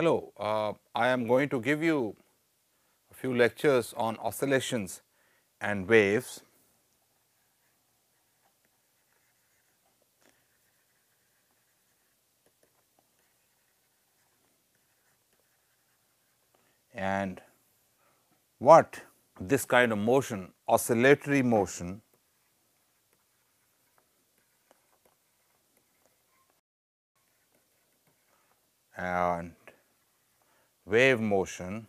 Hello, uh, I am going to give you a few lectures on oscillations and waves. And what this kind of motion, oscillatory motion, and wave motion.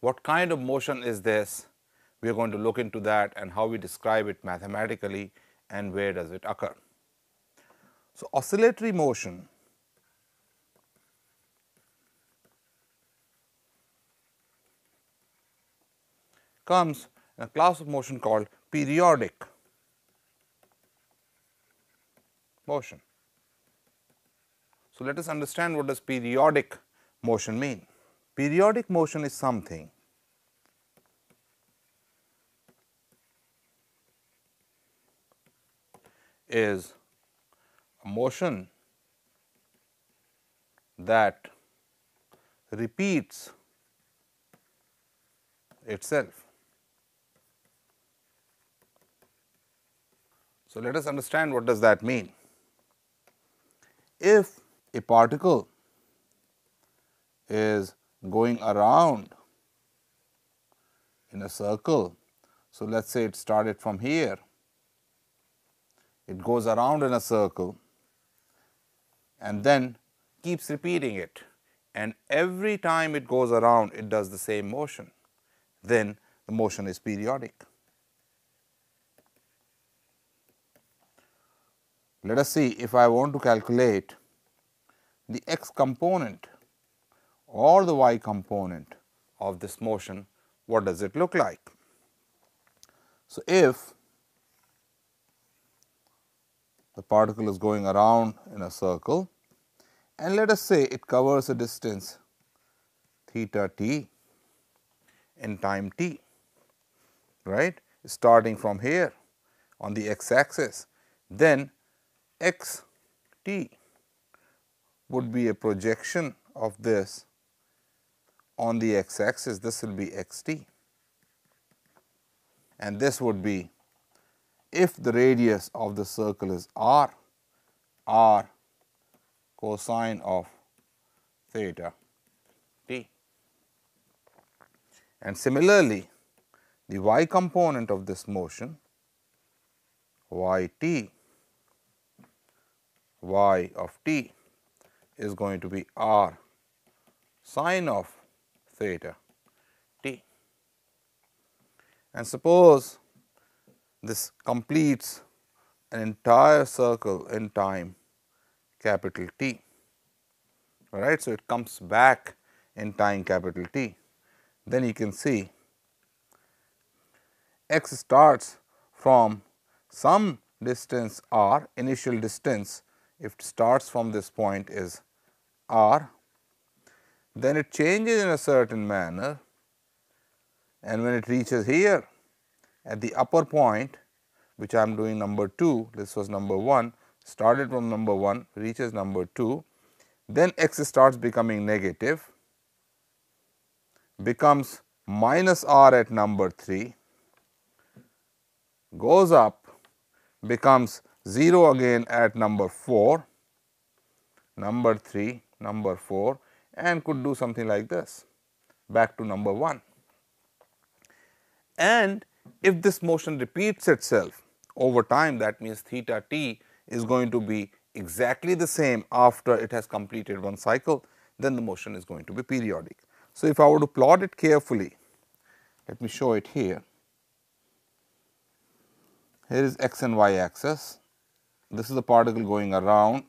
What kind of motion is this? We are going to look into that and how we describe it mathematically and where does it occur. So, oscillatory motion comes in a class of motion called periodic motion. So, let us understand what does periodic motion mean. Periodic motion is something is a motion that repeats itself. So, let us understand what does that mean. If a particle is going around in a circle. So, let us say it started from here, it goes around in a circle and then keeps repeating it and every time it goes around it does the same motion, then the motion is periodic. Let us see if I want to calculate the x component or the y component of this motion, what does it look like? So, if the particle is going around in a circle and let us say it covers a distance theta t in time t, right, starting from here on the x axis, then x t would be a projection of this on the x axis, this will be x t and this would be if the radius of the circle is r, r cosine of theta t. And similarly, the y component of this motion y t y of t is going to be r sine of theta t. And suppose this completes an entire circle in time capital T, all right. So, it comes back in time capital T. Then you can see x starts from some distance r initial distance if it starts from this point is r, then it changes in a certain manner. And when it reaches here at the upper point which I am doing number 2, this was number 1, started from number 1, reaches number 2, then x starts becoming negative, becomes minus r at number 3, goes up, becomes 0 again at number 4, number 3, number 4 and could do something like this back to number 1. And if this motion repeats itself over time that means theta t is going to be exactly the same after it has completed one cycle then the motion is going to be periodic. So, if I were to plot it carefully let me show it here. Here is x and y axis this is the particle going around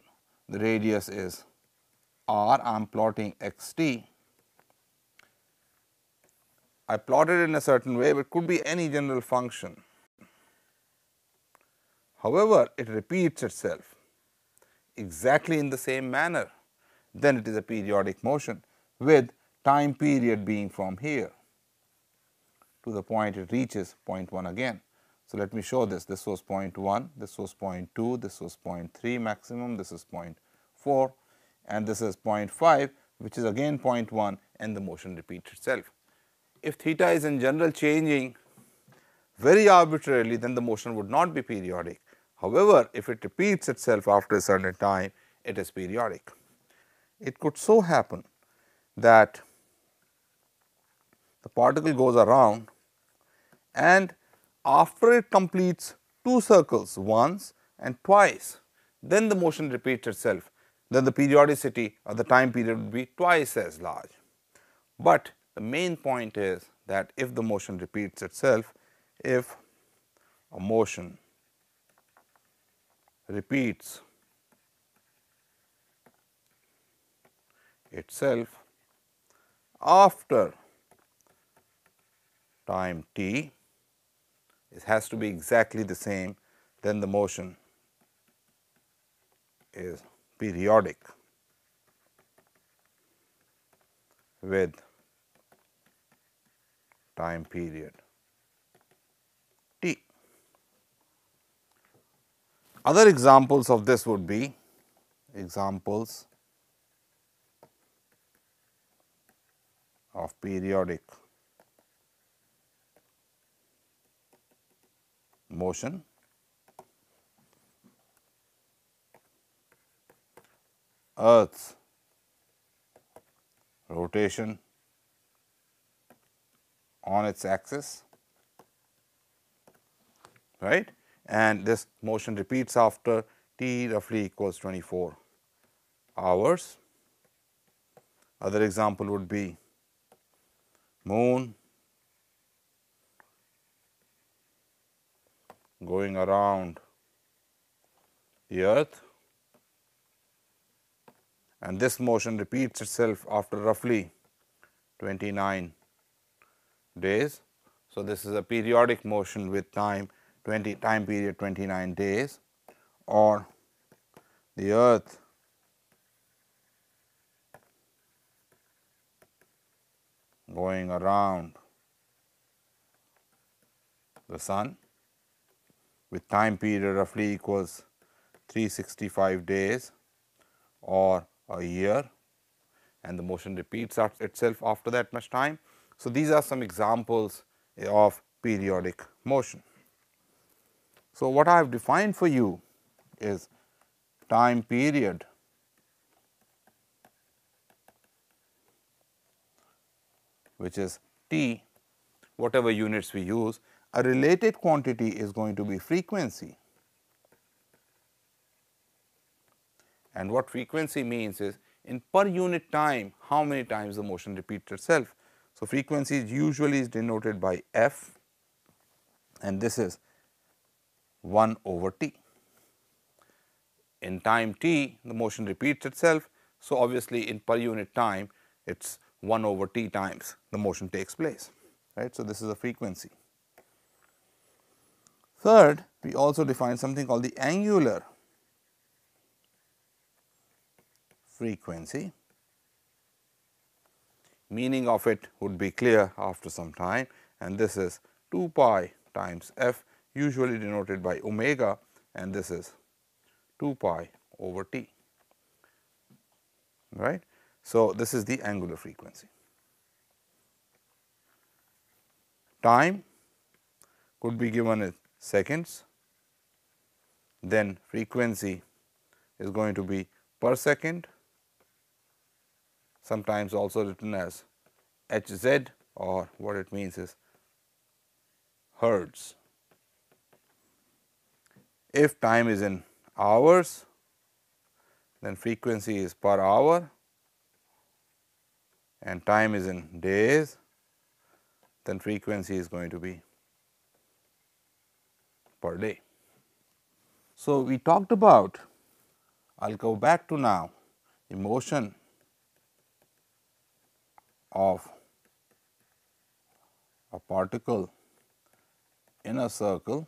the radius is r, I am plotting x t. I plotted it in a certain way, but it could be any general function. However, it repeats itself exactly in the same manner, then it is a periodic motion with time period being from here to the point it reaches point 1 again. So, let me show this, this was point 1, this was point 2, this was point 3 maximum, this is point 0.4 and this is 0.5 which is again 0.1 and the motion repeats itself. If theta is in general changing very arbitrarily then the motion would not be periodic. However, if it repeats itself after a certain time it is periodic. It could so happen that the particle goes around and after it completes two circles once and twice then the motion repeats itself then the periodicity or the time period would be twice as large. But the main point is that if the motion repeats itself, if a motion repeats itself after time t, it has to be exactly the same, then the motion is periodic with time period t. Other examples of this would be examples of periodic motion. Earth's rotation. On its axis, right, and this motion repeats after t roughly equals 24 hours. Other example would be moon going around the earth. And this motion repeats itself after roughly 29 days. So, this is a periodic motion with time 20 time period 29 days or the earth. Going around the sun with time period roughly equals 365 days or a year and the motion repeats itself after that much time. So, these are some examples of periodic motion. So, what I have defined for you is time period which is t whatever units we use a related quantity is going to be frequency And what frequency means is in per unit time how many times the motion repeats itself. So, frequency usually is denoted by f and this is 1 over t. In time t the motion repeats itself. So, obviously, in per unit time it is 1 over t times the motion takes place right. So, this is a frequency. Third we also define something called the angular frequency. Meaning of it would be clear after some time and this is 2 pi times f usually denoted by omega and this is 2 pi over t right. So, this is the angular frequency. Time could be given as seconds, then frequency is going to be per second sometimes also written as Hz or what it means is hertz. If time is in hours, then frequency is per hour and time is in days, then frequency is going to be per day. So, we talked about, I will go back to now, the motion of a particle in a circle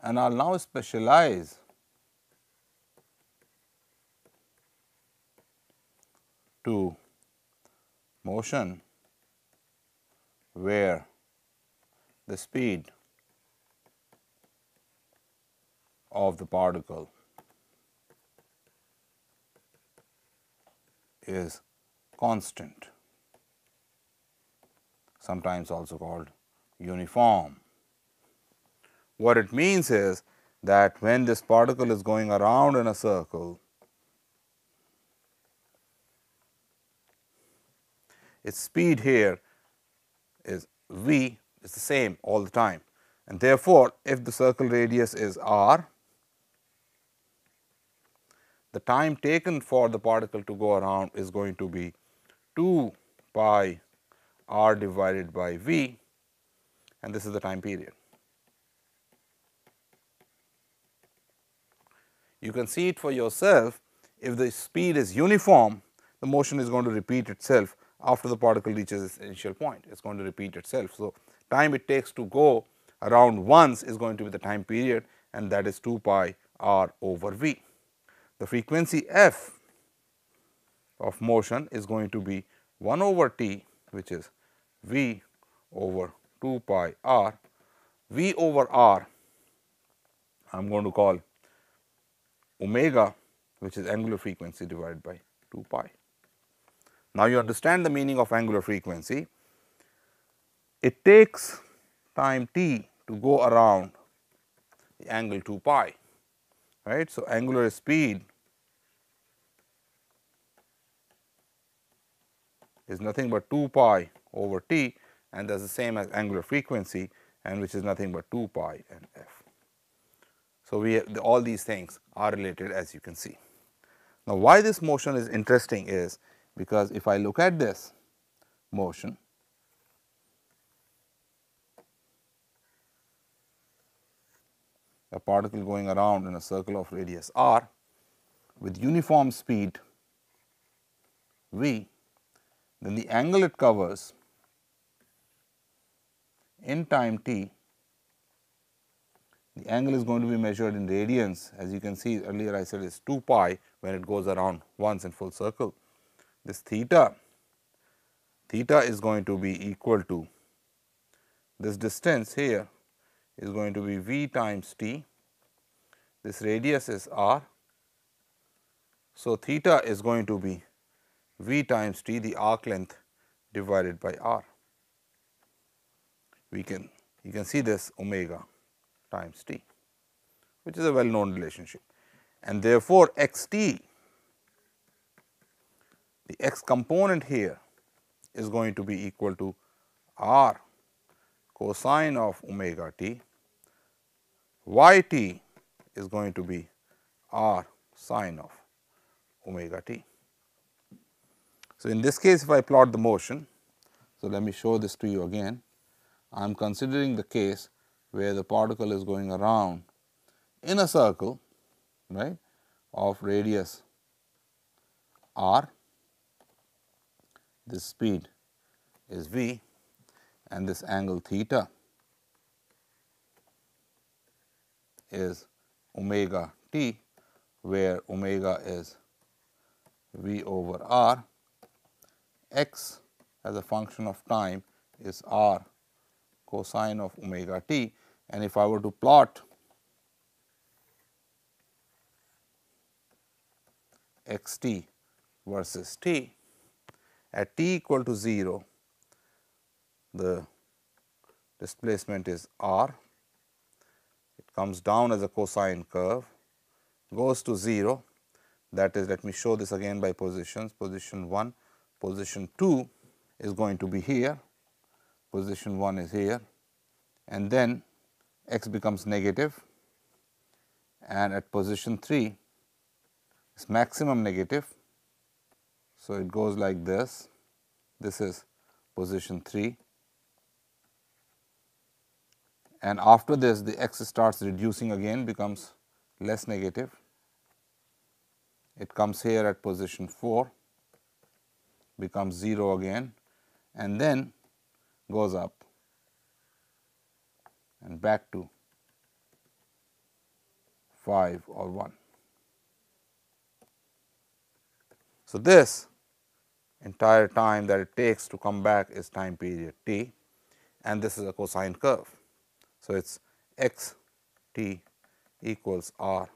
and I will now specialize to motion where the speed of the particle is constant, sometimes also called uniform. What it means is that when this particle is going around in a circle, its speed here is v is the same all the time and therefore, if the circle radius is r, the time taken for the particle to go around is going to be 2 pi r divided by v and this is the time period. You can see it for yourself if the speed is uniform the motion is going to repeat itself after the particle reaches its initial point it is going to repeat itself. So, time it takes to go around once is going to be the time period and that is 2 pi r over v. The frequency f of motion is going to be 1 over t which is v over 2 pi r, v over r I am going to call omega which is angular frequency divided by 2 pi. Now, you understand the meaning of angular frequency. It takes time t to go around the angle 2 pi, right. So, angular speed is nothing but 2 pi over t and that is the same as angular frequency and which is nothing but 2 pi and f. So, we have, all these things are related as you can see. Now, why this motion is interesting is because if I look at this motion, a particle going around in a circle of radius r with uniform speed v, then the angle it covers in time t the angle is going to be measured in radians as you can see earlier I said is 2 pi when it goes around once in full circle. This theta, theta is going to be equal to this distance here is going to be v times t, this radius is r. So, theta is going to be v times t the arc length divided by r. We can you can see this omega times t which is a well known relationship and therefore, x t the x component here is going to be equal to r cosine of omega t, y t is going to be r sine of omega t. So, in this case if I plot the motion, so let me show this to you again. I am considering the case where the particle is going around in a circle right of radius r, this speed is v and this angle theta is omega t, where omega is v over r, x as a function of time is r cosine of omega t. And if I were to plot x t versus t at t equal to 0 the displacement is r. It comes down as a cosine curve, goes to 0 that is let me show this again by positions. Position 1, position 2 is going to be here, position 1 is here and then x becomes negative and at position 3 is maximum negative. So, it goes like this, this is position 3 and after this the x starts reducing again becomes less negative. It comes here at position 4 becomes 0 again and then goes up and back to 5 or 1. So, this entire time that it takes to come back is time period t and this is a cosine curve. So, it is x t equals r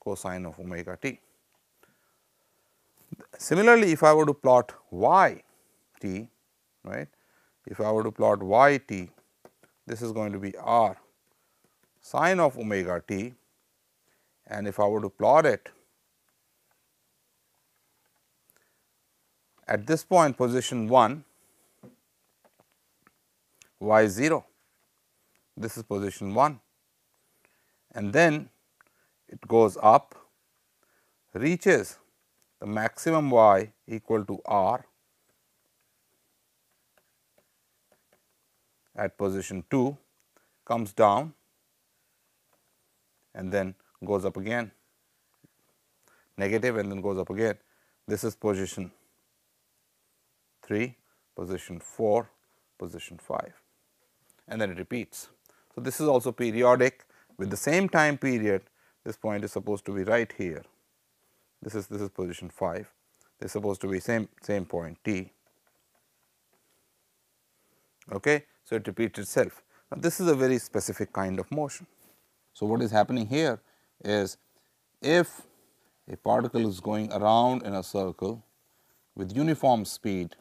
cosine of omega t. Similarly, if I were to plot y t, right, if I were to plot y t, this is going to be r sine of omega t. And if I were to plot it at this point position 1 y 0 this is position 1 and then it goes up reaches the maximum y equal to r at position 2 comes down and then goes up again negative and then goes up again. This is position 3, position 4, position 5 and then it repeats. So, this is also periodic with the same time period this point is supposed to be right here. This is this is position 5 this is supposed to be same same point t. Okay. So, it repeats itself. Now, this is a very specific kind of motion. So, what is happening here is if a particle is going around in a circle with uniform speed,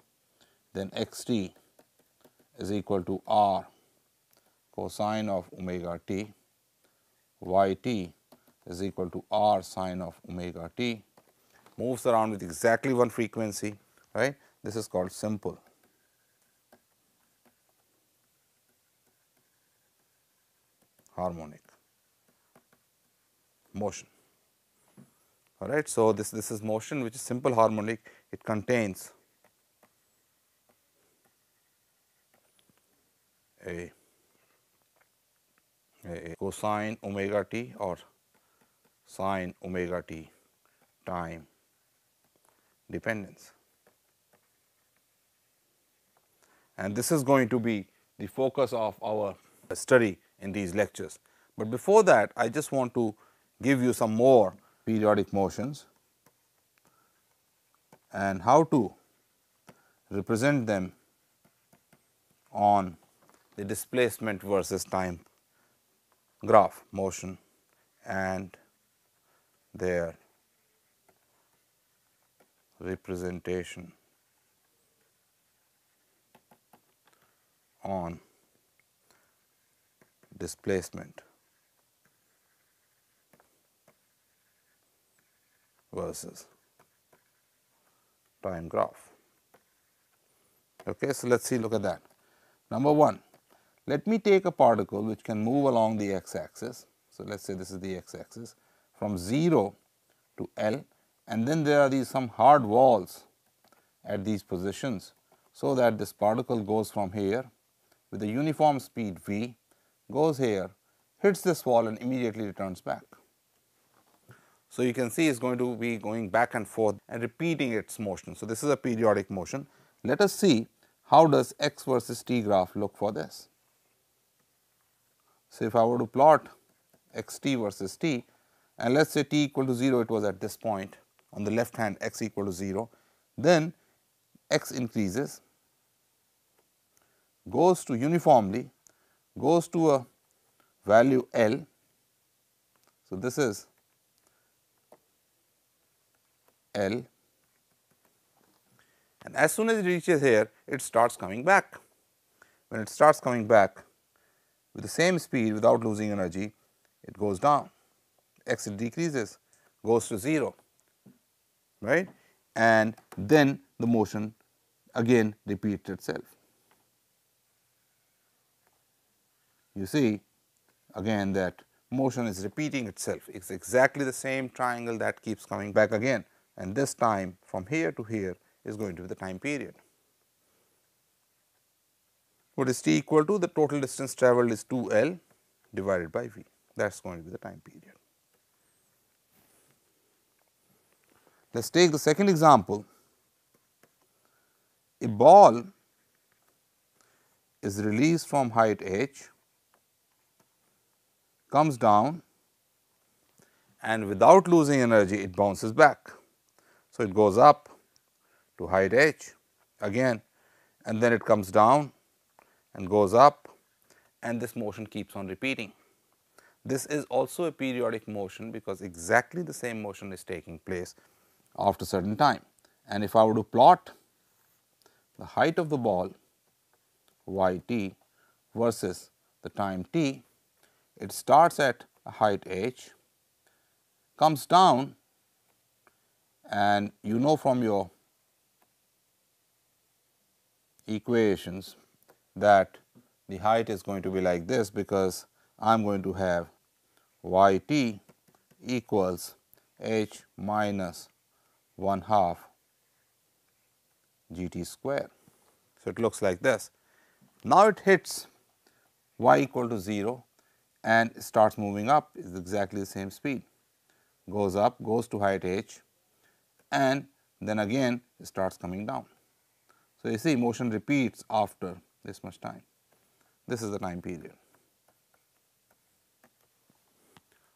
then x t is equal to r cosine of omega t, y t is equal to r sine of omega t, moves around with exactly one frequency, right. This is called simple. harmonic motion. All right. So, this, this is motion which is simple harmonic, it contains a, a cosine omega t or sine omega t time dependence. And this is going to be the focus of our study in these lectures. But before that I just want to give you some more periodic motions and how to represent them on the displacement versus time graph motion and their representation on displacement versus time graph. Okay, so let's see look at that. Number 1, let me take a particle which can move along the x axis. So, let us say this is the x axis from 0 to L and then there are these some hard walls at these positions. So, that this particle goes from here with a uniform speed v goes here, hits this wall and immediately returns back. So, you can see it is going to be going back and forth and repeating its motion. So, this is a periodic motion. Let us see how does x versus t graph look for this. So, if I were to plot x t versus t and let us say t equal to 0 it was at this point on the left hand x equal to 0, then x increases goes to uniformly goes to a value L. So, this is L and as soon as it reaches here it starts coming back. When it starts coming back with the same speed without losing energy it goes down x decreases goes to 0 right and then the motion again repeats itself. you see again that motion is repeating itself. It is exactly the same triangle that keeps coming back again and this time from here to here is going to be the time period. What is t equal to? The total distance travelled is 2 L divided by V that is going to be the time period. Let us take the second example. A ball is released from height h comes down and without losing energy it bounces back. So, it goes up to height h again and then it comes down and goes up and this motion keeps on repeating. This is also a periodic motion because exactly the same motion is taking place after certain time. and if I were to plot the height of the ball y t versus the time t, it starts at a height h, comes down and you know from your equations that the height is going to be like this because I am going to have y t equals h minus 1 half g t square. So, it looks like this. Now, it hits y equal to 0 and starts moving up is exactly the same speed goes up goes to height h and then again starts coming down. So, you see motion repeats after this much time this is the time period.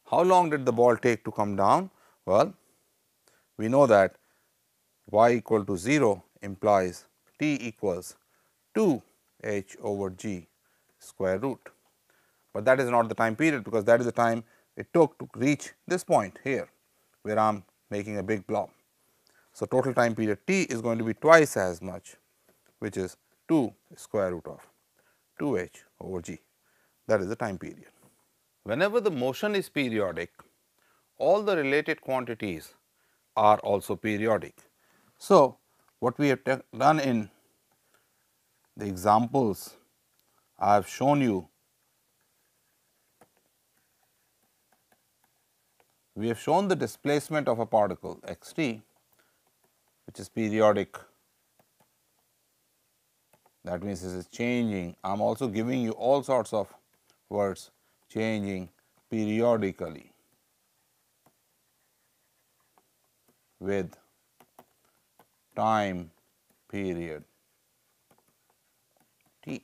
How long did the ball take to come down? Well, we know that y equal to 0 implies t equals 2 h over g square root, but that is not the time period because that is the time it took to reach this point here where I am making a big blob. So, total time period t is going to be twice as much which is 2 square root of 2 h over g that is the time period. Whenever the motion is periodic all the related quantities are also periodic. So, what we have done in the examples I have shown you we have shown the displacement of a particle x t which is periodic that means this is changing. I am also giving you all sorts of words changing periodically with time period t.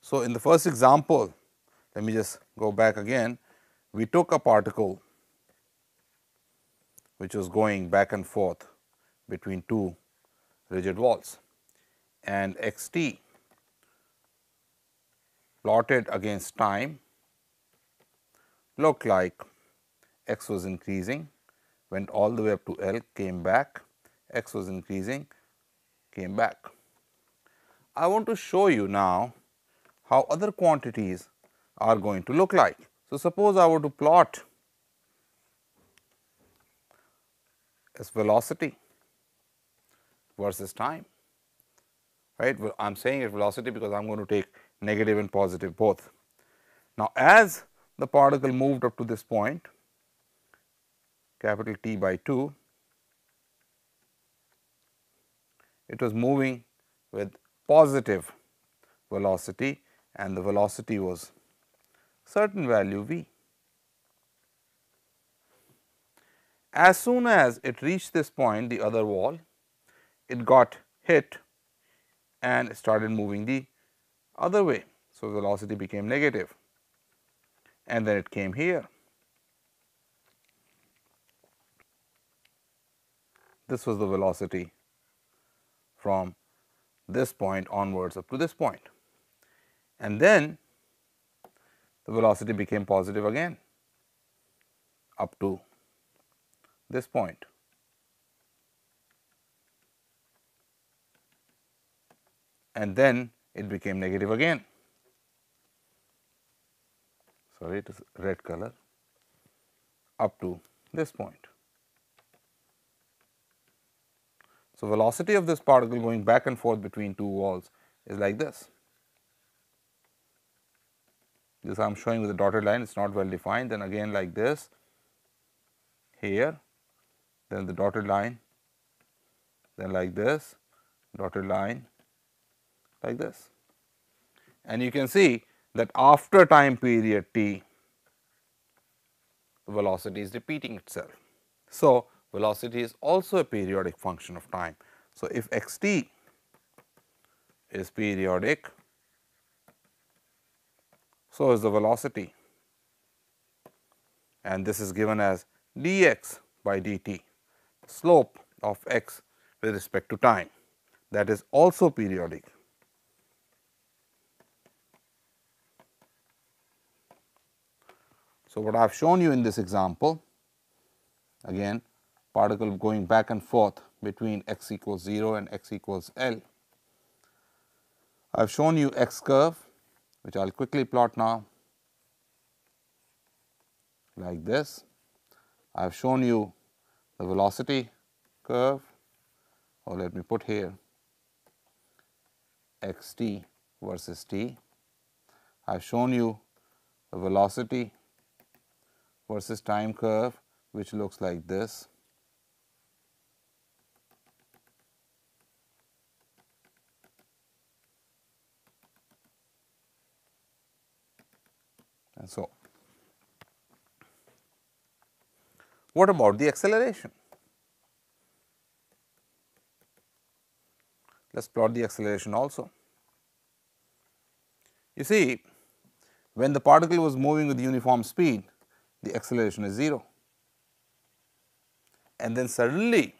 So, in the first example, let me just go back again. We took a particle which was going back and forth between two rigid walls and x t plotted against time looked like x was increasing went all the way up to L came back x was increasing came back. I want to show you now how other quantities are going to look like. So, suppose I were to plot as velocity versus time right. Well, I am saying at velocity because I am going to take negative and positive both. Now, as the particle moved up to this point capital T by 2, it was moving with positive velocity and the velocity was certain value v. As soon as it reached this point the other wall, it got hit and started moving the other way. So, velocity became negative and then it came here. This was the velocity from this point onwards up to this point. And then the velocity became positive again up to this point. and then it became negative again. Sorry, it is red color up to this point. So, velocity of this particle going back and forth between two walls is like this. This I am showing with a dotted line, it is not well defined. Then again like this here, then the dotted line, then like this, dotted line, like this. And you can see that after time period t, the velocity is repeating itself. So, velocity is also a periodic function of time. So, if x t is periodic, so is the velocity and this is given as dx by dt, slope of x with respect to time that is also periodic. So, what I have shown you in this example again particle going back and forth between x equals 0 and x equals L. I have shown you x curve which I will quickly plot now like this. I have shown you the velocity curve or let me put here x t versus t. I have shown you the velocity versus time curve which looks like this. And so What about the acceleration? Let us plot the acceleration also. You see, when the particle was moving with uniform speed, the acceleration is 0 and then suddenly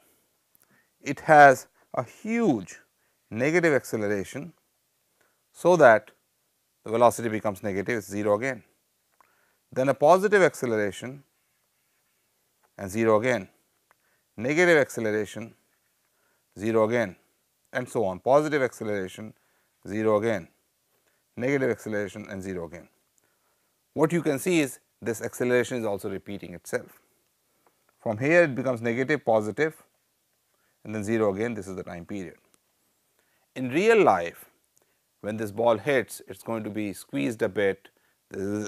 it has a huge negative acceleration, so that the velocity becomes negative, it is 0 again. Then a positive acceleration and 0 again, negative acceleration 0 again and so on, positive acceleration 0 again, negative acceleration and 0 again. What you can see is this acceleration is also repeating itself. From here it becomes negative, positive and then 0 again, this is the time period. In real life, when this ball hits, it is going to be squeezed a bit,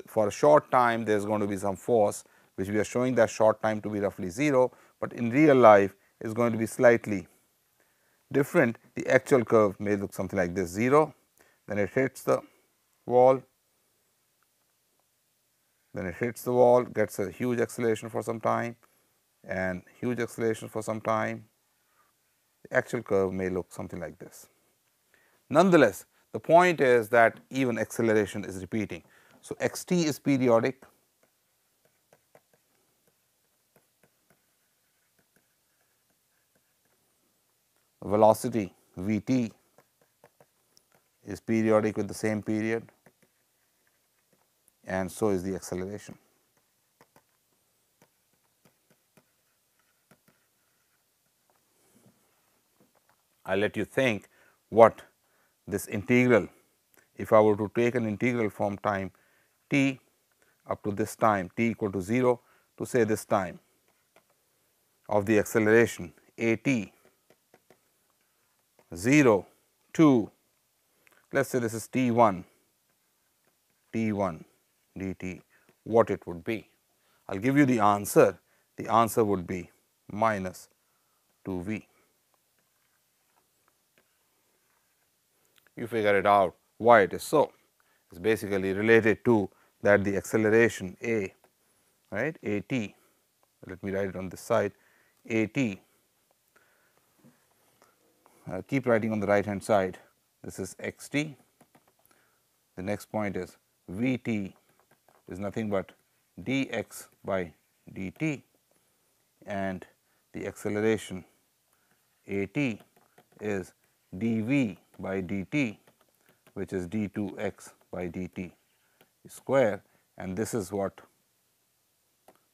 for a short time there is going to be some force which we are showing that short time to be roughly 0, but in real life is going to be slightly different. The actual curve may look something like this 0, then it hits the wall, then it hits the wall, gets a huge acceleration for some time and huge acceleration for some time. The actual curve may look something like this. Nonetheless, the point is that even acceleration is repeating. So, x t is periodic velocity v t is periodic with the same period and so is the acceleration. I let you think what this integral, if I were to take an integral from time t up to this time t equal to 0 to say this time of the acceleration a t 0 2 let us say this is t 1 t 1 dt what it would be. I will give you the answer the answer would be minus 2 v. You figure it out why it is so. It is basically related to that the acceleration a right a t let me write it on this side a t uh, keep writing on the right hand side this is x t. The next point is v t is nothing but dx by dt and the acceleration a t is dv by dt which is d 2 x by dt square and this is what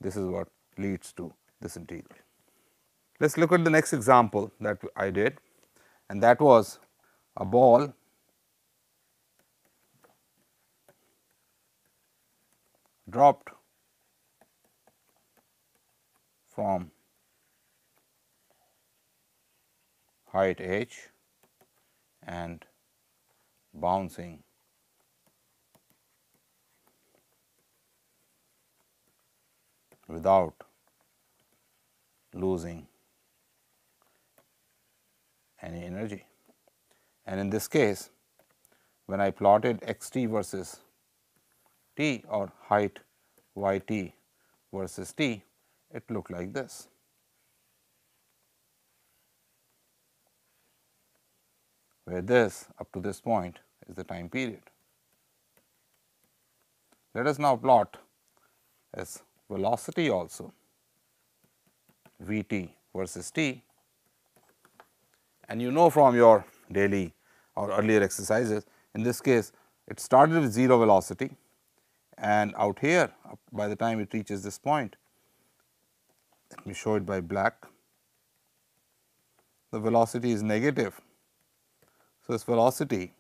this is what leads to this integral. Let us look at the next example that I did and that was a ball dropped from height h and bouncing without losing any energy. And in this case, when I plotted x t versus t or height y t versus t, it looked like this. where this up to this point is the time period. Let us now plot as velocity also v t versus t and you know from your daily or earlier exercises in this case it started with 0 velocity and out here by the time it reaches this point let me show it by black the velocity is negative. So, its velocity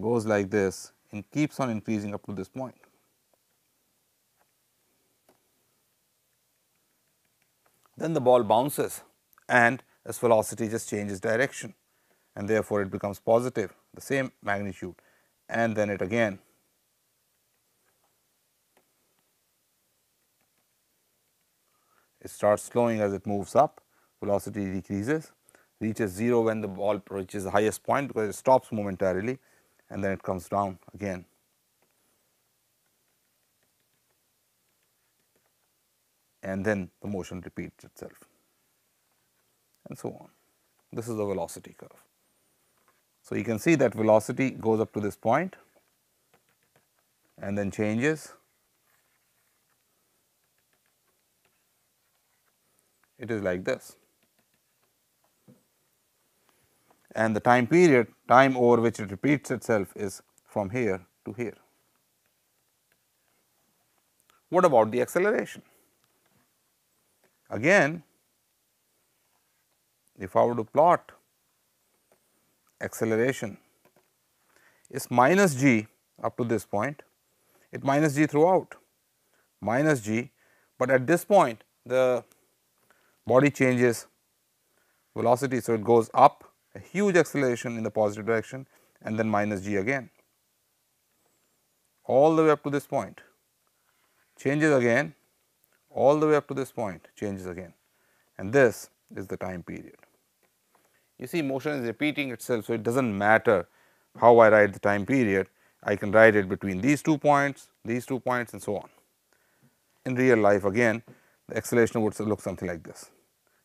goes like this and keeps on increasing up to this point. Then the ball bounces and its velocity just changes direction and therefore, it becomes positive the same magnitude and then it again it starts slowing as it moves up, velocity decreases, reaches 0 when the ball reaches the highest point because it stops momentarily and then it comes down again. And then the motion repeats itself and so on. This is the velocity curve. So, you can see that velocity goes up to this point and then changes it is like this. And the time period, time over which it repeats itself is from here to here. What about the acceleration? Again, if I were to plot acceleration is minus g up to this point, it minus g throughout, minus g, but at this point the body changes velocity. So, it goes up a huge acceleration in the positive direction and then minus g again all the way up to this point changes again all the way up to this point changes again and this is the time period. You see motion is repeating itself. So, it does not matter how I write the time period I can write it between these two points, these two points and so on. In real life again the acceleration would look something like this.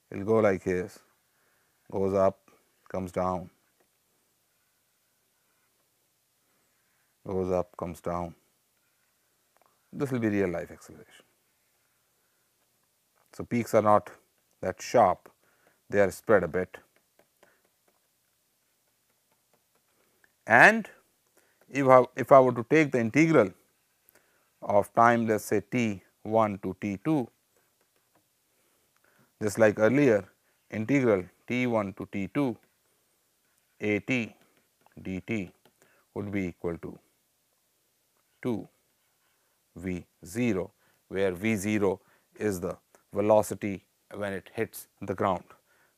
It will go like this, goes up, comes down, goes up, comes down. This will be real life acceleration. So, peaks are not that sharp, they are spread a bit. And if I, if I were to take the integral of time let us say t 1 to t 2 just like earlier integral t 1 to t 2 a t dt would be equal to 2 v 0 where v 0 is the velocity when it hits the ground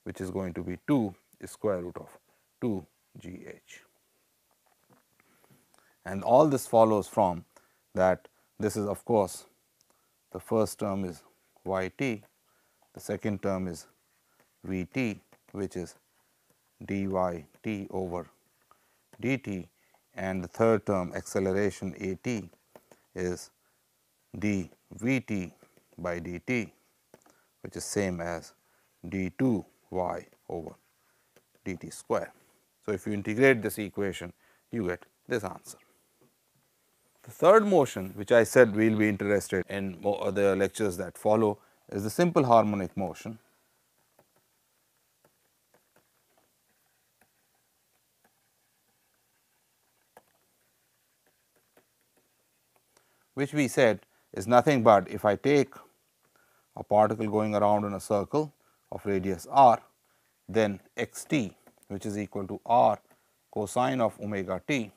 which is going to be 2 square root of 2 g h. And all this follows from that this is of course the first term is y t the second term is V t which is d y t over dt and the third term acceleration a t is d v t by dt which is same as d 2 y over dt square. So, if you integrate this equation you get this answer. The third motion which I said we will be interested in the lectures that follow is the simple harmonic motion. which we said is nothing but if I take a particle going around in a circle of radius r, then x t which is equal to r cosine of omega t,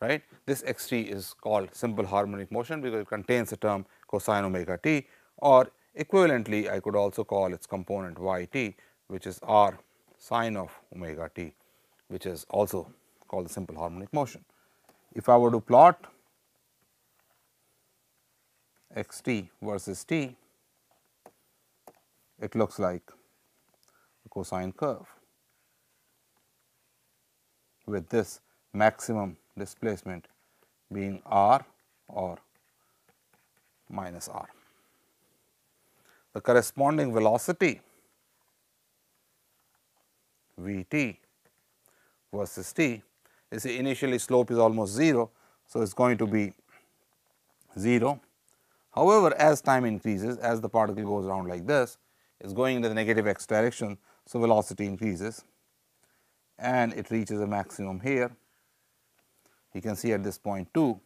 right. This x t is called simple harmonic motion because it contains the term cosine omega t or Equivalently, I could also call its component y t which is r sine of omega t which is also called the simple harmonic motion. If I were to plot x t versus t, it looks like a cosine curve with this maximum displacement being r or minus r the corresponding velocity v t versus t is initially slope is almost 0. So, it is going to be 0. However, as time increases as the particle goes around like this is going into the negative x direction. So, velocity increases and it reaches a maximum here. You can see at this two,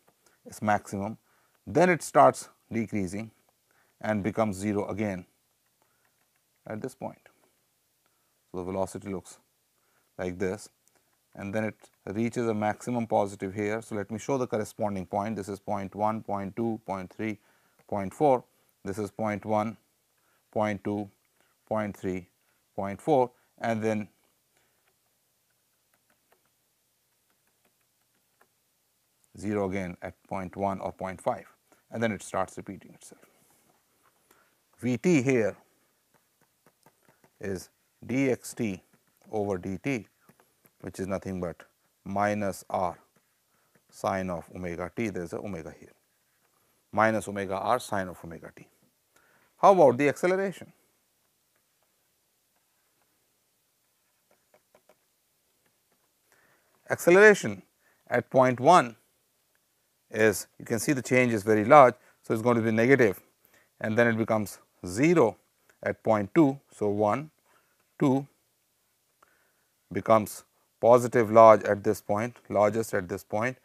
is its maximum. Then it starts decreasing and becomes 0 again at this point. So, the velocity looks like this and then it reaches a maximum positive here. So, let me show the corresponding point. This is point one, point two, point three, point four. This is point one, point two. 0.3, 0.4 and then zero again at 0.1 or 0.5 and then it starts repeating itself. Vt here is dxt over dt which is nothing but minus r sine of omega t there is a omega here minus omega r sine of omega t. How about the acceleration? Acceleration at point 1 is you can see the change is very large. So, it is going to be negative and then it becomes 0 at point 2. So, 1, 2 becomes positive large at this point, largest at this point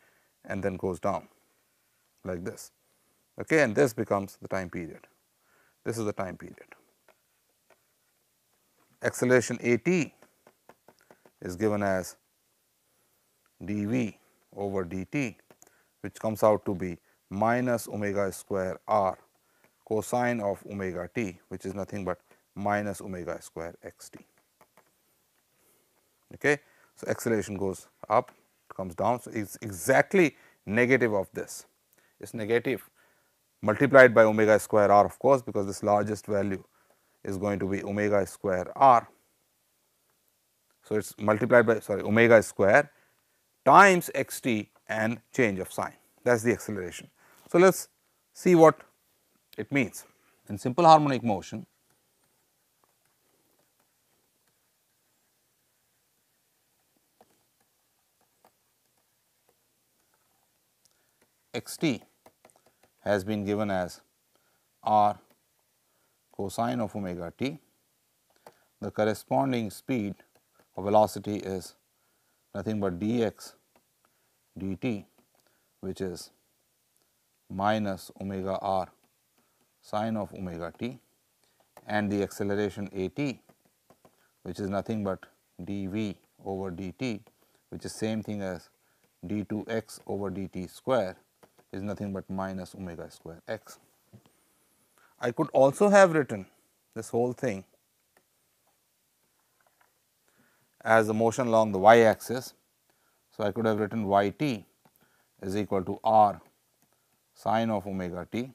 and then goes down like this okay, and this becomes the time period. This is the time period. Acceleration a t is given as d v over d t which comes out to be minus omega square r cosine of omega t which is nothing but minus omega square x t. Okay. So, acceleration goes up comes down. So, it is exactly negative of this it is negative multiplied by omega square r of course, because this largest value is going to be omega square r. So, it is multiplied by sorry omega square times x t and change of sign that is the acceleration. So, let us see what it means. In simple harmonic motion, x t has been given as r cosine of omega t. The corresponding speed or velocity is nothing but dx dt which is minus omega r sine of omega t and the acceleration a t which is nothing but dv over dt which is same thing as d 2 x over dt square is nothing but minus omega square x. I could also have written this whole thing as the motion along the y axis. So, I could have written y t is equal to r sine of omega t.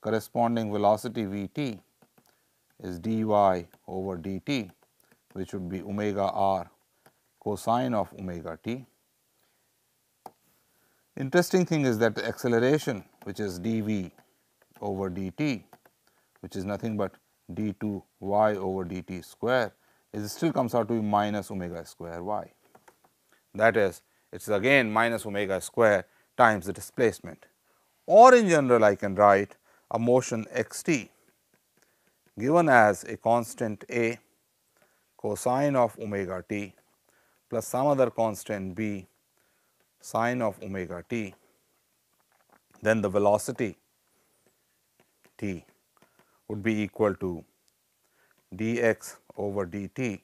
Corresponding velocity v t is dy over dt which would be omega r cosine of omega t. Interesting thing is that the acceleration which is dv over dt which is nothing but d 2 y over dt square is still comes out to be minus omega square y. That is it is again minus omega square times the displacement or in general I can write a motion x t given as a constant a cosine of omega t plus some other constant b sine of omega t, then the velocity t would be equal to dx over dt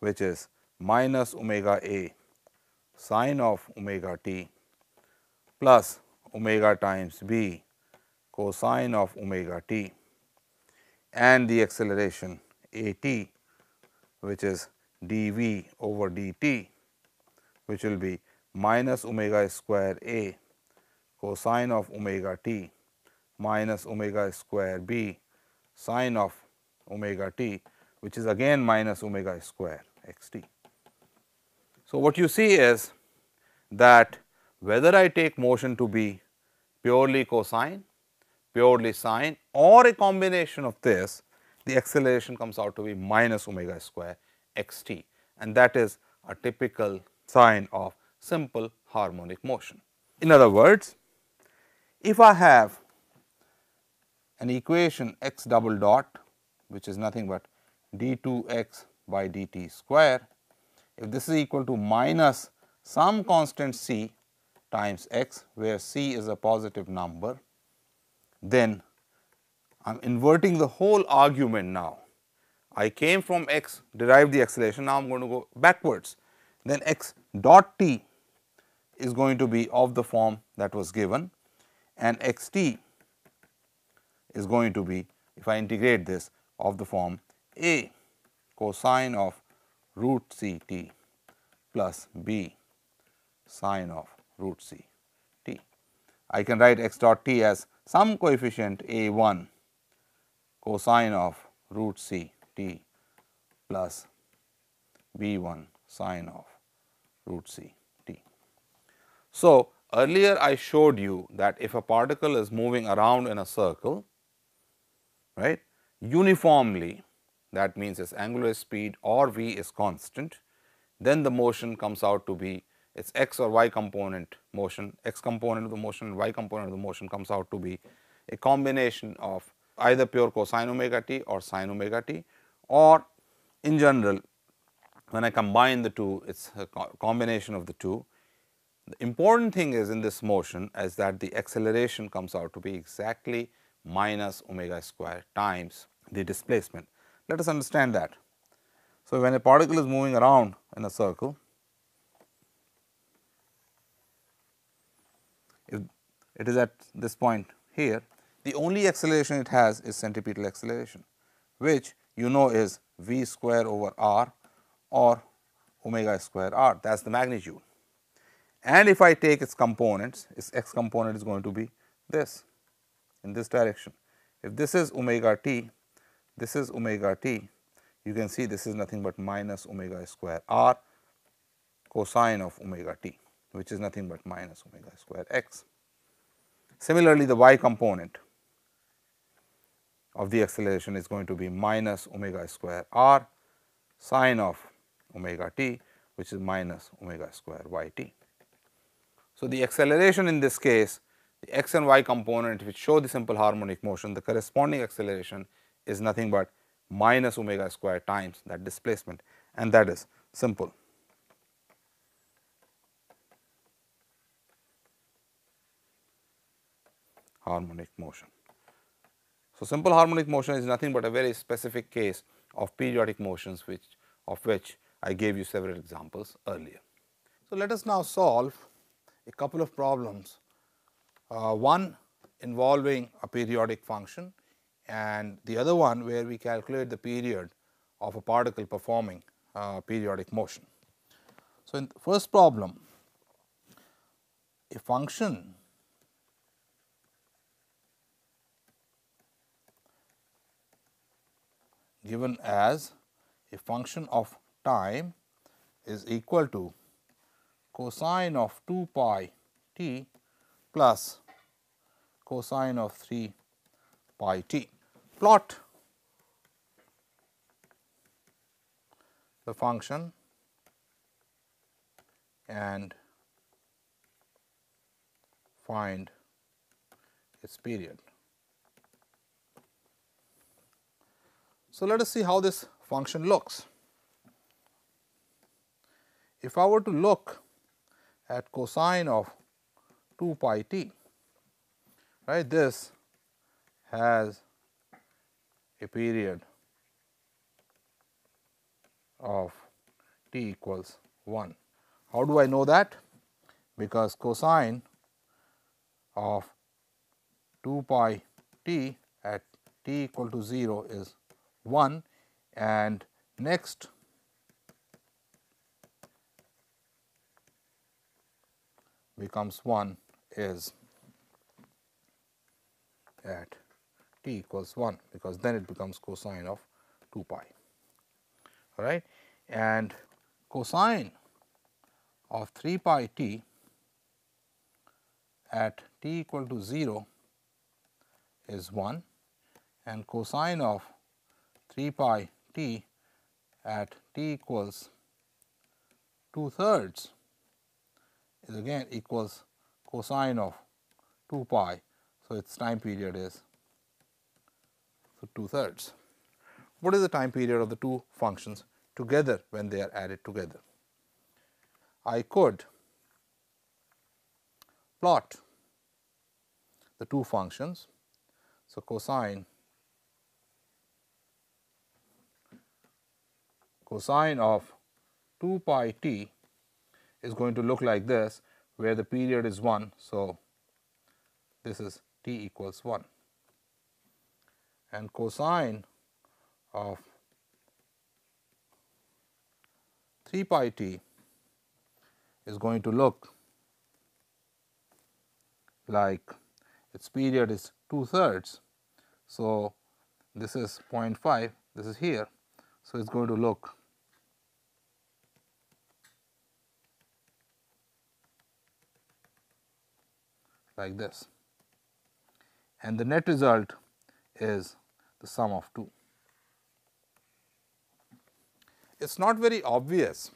which is minus omega a sine of omega t plus omega times b cosine of omega t and the acceleration a t which is dv over dt which will be minus omega square a cosine of omega t minus omega square b sine of omega t which is again minus omega square x t. So, what you see is that whether I take motion to be purely cosine, purely sine or a combination of this, the acceleration comes out to be minus omega square x t and that is a typical sign of simple harmonic motion. In other words, if I have an equation x double dot which is nothing but d 2 x by d t square if this is equal to minus some constant c times x where c is a positive number, then I am inverting the whole argument now I came from x, derived the acceleration, now I am going to go backwards. Then x dot t is going to be of the form that was given and x t is going to be if I integrate this of the form a cosine of root c t plus b sine of root c t. I can write x dot t as some coefficient a 1 cosine of root c t plus b 1 sine of root c t. So, earlier I showed you that if a particle is moving around in a circle, right, uniformly that means its angular speed or v is constant, then the motion comes out to be its x or y component motion, x component of the motion and y component of the motion comes out to be a combination of either pure cosine omega t or sine omega t or in general when I combine the two it is a combination of the two. The important thing is in this motion is that the acceleration comes out to be exactly minus omega square times the displacement. Let us understand that. So, when a particle is moving around in a circle, if it is at this point here, the only acceleration it has is centripetal acceleration, which you know is v square over r or omega square r that is the magnitude. And if I take its components, its x component is going to be this in this direction. If this is omega t, this is omega t, you can see this is nothing but minus omega square r cosine of omega t, which is nothing but minus omega square x. Similarly, the y component of the acceleration is going to be minus omega square r sine of omega t, which is minus omega square y t. So, the acceleration in this case the x and y component which show the simple harmonic motion, the corresponding acceleration is nothing but minus omega square times that displacement and that is simple. harmonic motion. So, simple harmonic motion is nothing but a very specific case of periodic motions which of which I gave you several examples earlier. So, let us now solve a couple of problems uh, one involving a periodic function and the other one where we calculate the period of a particle performing uh, periodic motion. So, in the first problem a function given as a function of time is equal to cosine of 2 pi t plus cosine of 3 pi t. Plot the function and find its period. So, let us see how this function looks. If I were to look at cosine of 2 pi t, right this has a period of t equals 1. How do I know that? Because cosine of 2 pi t at t equal to 0 is 1 and next becomes 1 is at t equals 1 because then it becomes cosine of 2 pi. All right? And cosine of 3 pi t at t equal to 0 is 1 and cosine of 3 pi t at t equals 2 thirds is again equals cosine of 2 pi. So, its time period is so 2 thirds. What is the time period of the two functions together when they are added together? I could plot the two functions. So, cosine cosine of 2 pi t is going to look like this where the period is 1. So, this is t equals 1 and cosine of 3 pi t is going to look like its period is 2 thirds. So, this is 0.5, this is here. So, it is going to look like this and the net result is the sum of 2. It is not very obvious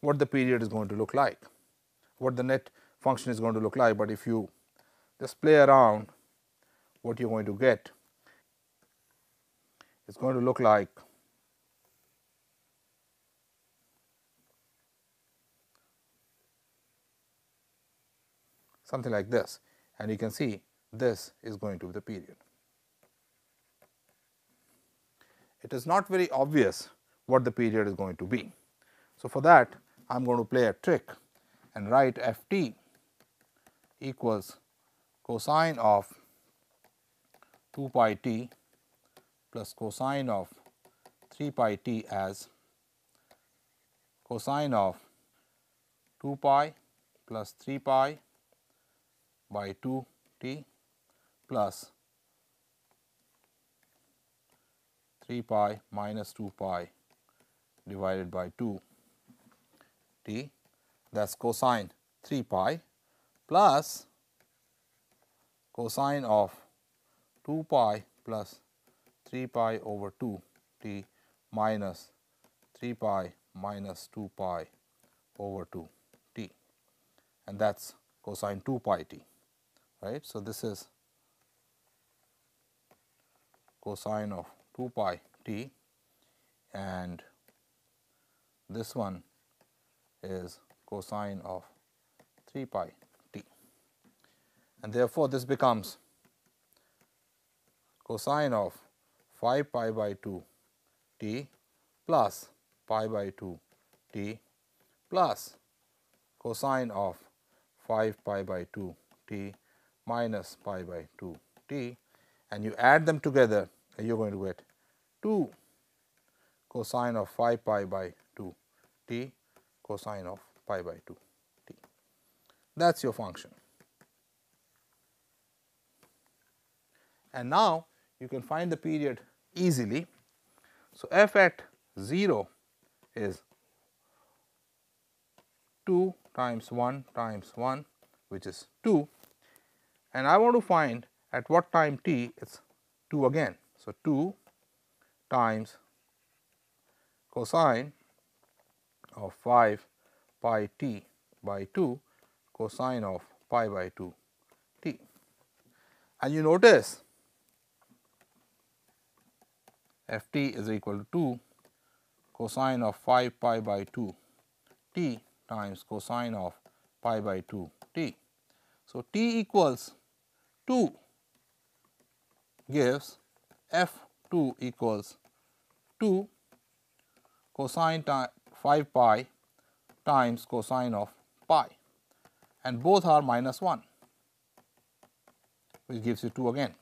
what the period is going to look like, what the net function is going to look like, but if you just play around what you are going to get, it is going to look like something like this and you can see this is going to be the period. It is not very obvious what the period is going to be. So, for that I am going to play a trick and write f t equals cosine of 2 pi t plus cosine of 3 pi t as cosine of 2 pi plus 3 pi by 2 t plus 3 pi minus 2 pi divided by 2 t that is cosine 3 pi plus cosine of 2 pi plus 3 pi over 2 t minus 3 pi minus 2 pi over 2 t and that is cosine 2 pi t right. So, this is cosine of 2 pi t and this one is cosine of 3 pi t. And therefore, this becomes cosine of 5 pi by 2 t plus pi by 2 t plus cosine of 5 pi by 2 t minus pi by 2 t. And you add them together you are going to get 2 cosine of 5 pi by 2 t cosine of pi by 2 t. That is your function. And now, you can find the period easily. So, f at 0 is 2 times 1 times 1 which is 2 and I want to find at what time t it is 2 again. So, 2 times cosine of 5 pi t by 2 cosine of pi by 2 t. And you notice f t is equal to 2 cosine of 5 pi by 2 t times cosine of pi by 2 t. So, t equals 2 gives f 2 equals 2 cosine 5 pi times cosine of pi and both are minus 1 which gives you 2 again.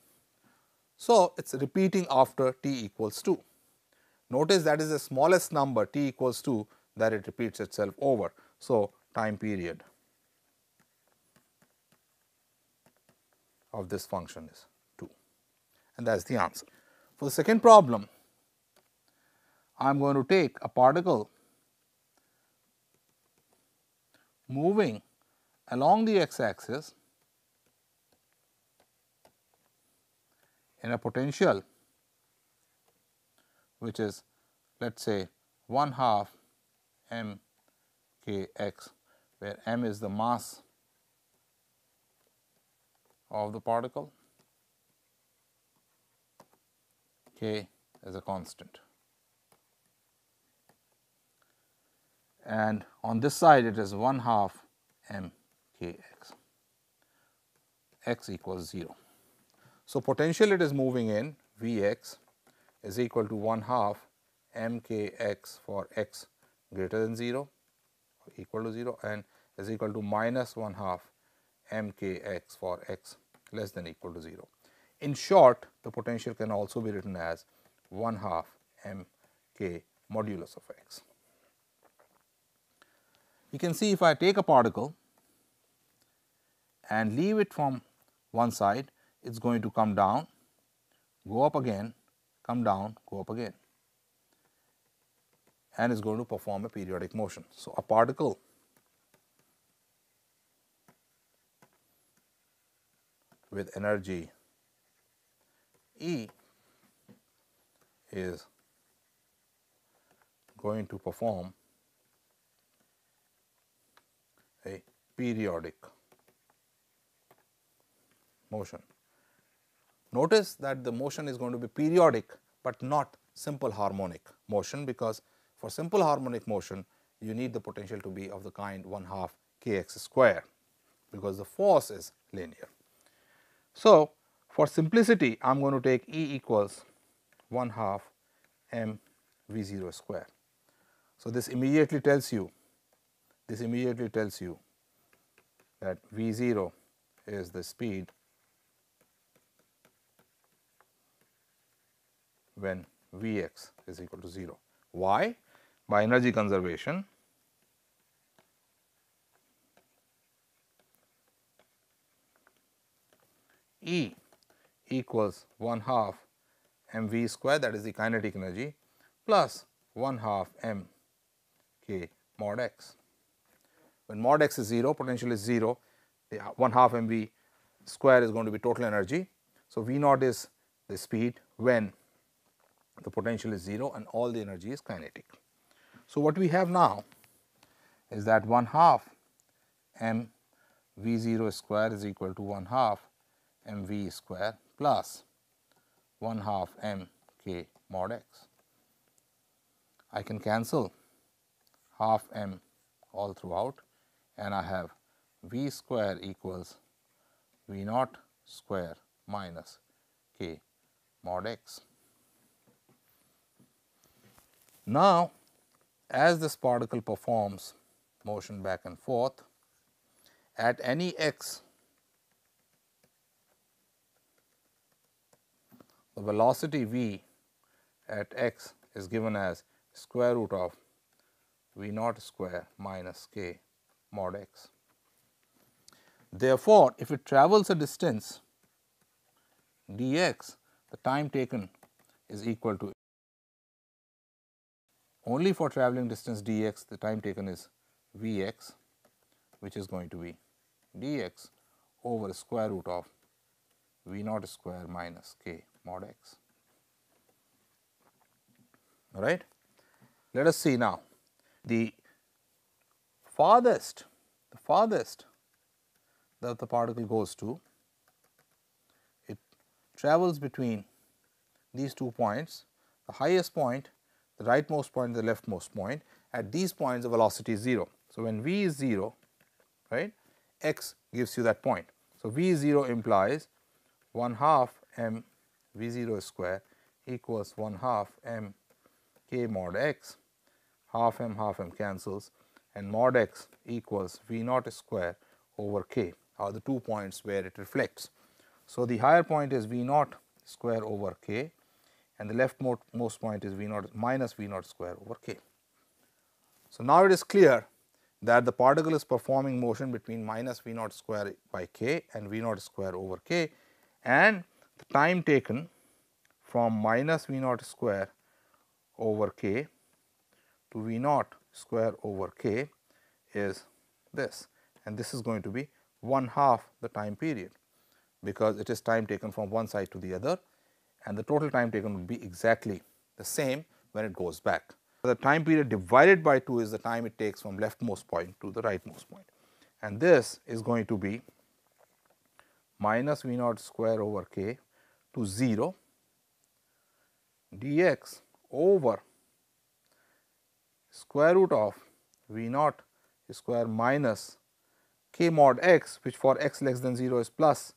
So, it is repeating after t equals 2. Notice that is the smallest number t equals 2 that it repeats itself over. So, time period of this function is 2 and that is the answer. For the second problem, I am going to take a particle moving along the x axis in a potential which is let us say 1 half m k x where m is the mass of the particle, k as a constant. And on this side it is 1 half m k x, x equals 0. So, potential it is moving in V x is equal to 1 half m k x for x greater than 0 equal to 0 and is equal to minus 1 half m k x for x less than equal to 0. In short, the potential can also be written as 1 half m k modulus of x. You can see if I take a particle and leave it from one side, it is going to come down, go up again, come down, go up again and is going to perform a periodic motion. So, a particle with energy E is going to perform a periodic motion. Notice that the motion is going to be periodic, but not simple harmonic motion because for simple harmonic motion you need the potential to be of the kind 1 half k x square because the force is linear. So, for simplicity I am going to take E equals 1 half m v 0 square. So, this immediately tells you this immediately tells you that v 0 is the speed when V x is equal to 0. Why? By energy conservation, E equals 1 half m v square that is the kinetic energy plus 1 half m k mod x. When mod x is 0, potential is 0, the 1 half m v square is going to be total energy. So, V naught is the speed when the potential is 0 and all the energy is kinetic. So, what we have now is that 1 half m v 0 square is equal to 1 half m v square plus 1 half m k mod x. I can cancel half m all throughout and I have v square equals v naught square minus k mod x. Now, as this particle performs motion back and forth at any x, the velocity v at x is given as square root of v naught square minus k mod x. Therefore, if it travels a distance dx, the time taken is equal to only for travelling distance dx the time taken is v x which is going to be dx over square root of v naught square minus k mod x. All right. Let us see now the farthest the farthest that the particle goes to it travels between these two points the highest point the rightmost point the leftmost point at these points the velocity is 0. So, when v is 0 right x gives you that point. So, v 0 implies 1 half m v 0 square equals 1 half m k mod x half m half m cancels and mod x equals v naught square over k are the two points where it reflects. So, the higher point is v naught square over k and the leftmost point is V naught minus V naught square over k. So, now it is clear that the particle is performing motion between minus V naught square by k and V naught square over k and the time taken from minus V naught square over k to V naught square over k is this and this is going to be 1 half the time period because it is time taken from one side to the other and the total time taken would be exactly the same when it goes back. The time period divided by 2 is the time it takes from leftmost point to the rightmost point and this is going to be minus V naught square over k to 0 dx over square root of V naught square minus k mod x which for x less than 0 is plus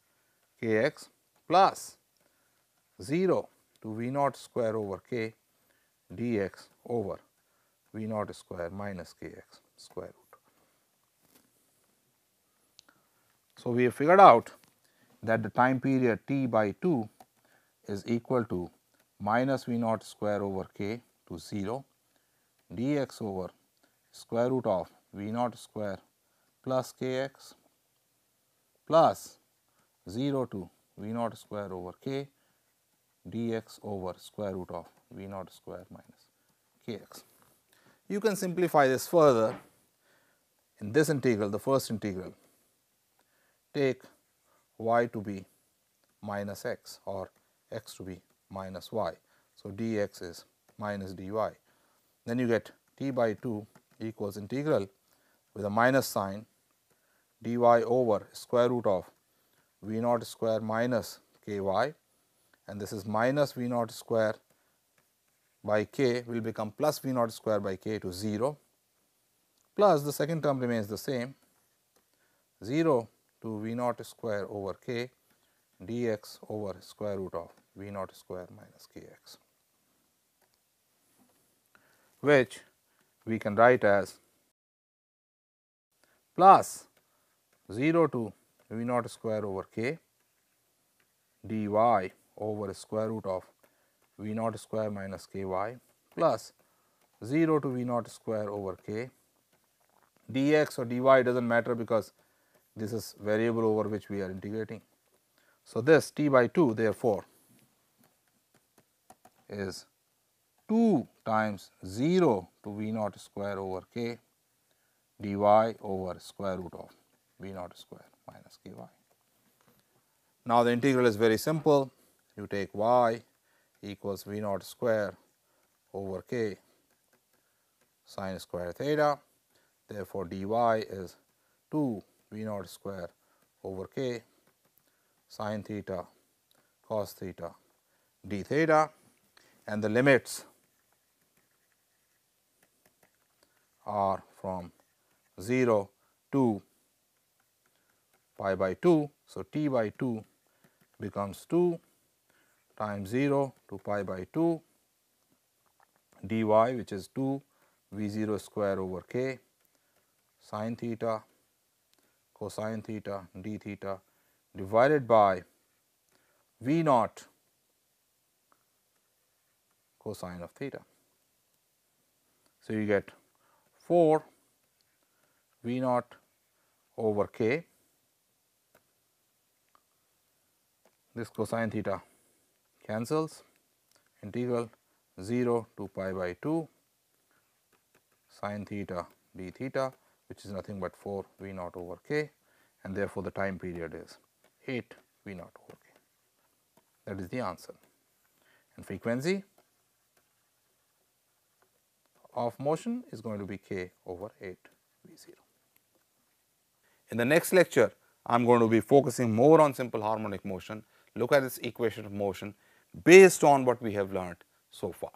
k x plus 0 to V naught square over k dx over v naught square minus kx square root. So, we have figured out that the time period t by 2 is equal to minus v naught square over k to 0 dx over square root of v naught square plus kx plus 0 to v naught square over k dx over square root of v naught square minus kx. You can simplify this further in this integral, the first integral, take y to be minus x or x to be minus y. So, dx is minus dy. Then you get t by 2 equals integral with a minus sign dy over square root of v naught square minus ky and this is minus v naught square by k will become plus v naught square by k to 0 plus the second term remains the same 0 to v naught square over k dx over square root of v naught square minus kx which we can write as plus 0 to v naught square over k dy over square root of v naught square minus ky plus 0 to v naught square over k dx or dy does not matter because this is variable over which we are integrating. So, this t by 2 therefore, is 2 times 0 to v naught square over k dy over square root of v naught square minus ky. Now, the integral is very simple you take y equals v naught square over k sine square theta. Therefore, dy is 2 v naught square over k sine theta cos theta d theta and the limits are from 0 to pi by 2. So, t by 2 becomes 2 times 0 to pi by 2 dy which is 2 v 0 square over k sine theta cosine theta d theta divided by v naught cosine of theta. So, you get 4 v naught over k this cosine theta cancels integral 0 to pi by 2 sine theta d theta which is nothing but 4 v naught over k and therefore, the time period is 8 v naught over k. That is the answer and frequency of motion is going to be k over 8 v 0. In the next lecture, I am going to be focusing more on simple harmonic motion, look at this equation of motion based on what we have learned so far.